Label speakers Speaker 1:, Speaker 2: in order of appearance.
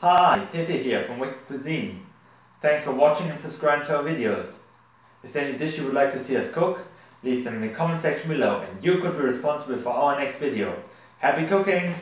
Speaker 1: Hi, Tete here from Wicked Cuisine. Thanks for watching and subscribing to our videos. Is there any dish you would like to see us cook? Leave them in the comment section below and you could be responsible for our next video. Happy cooking!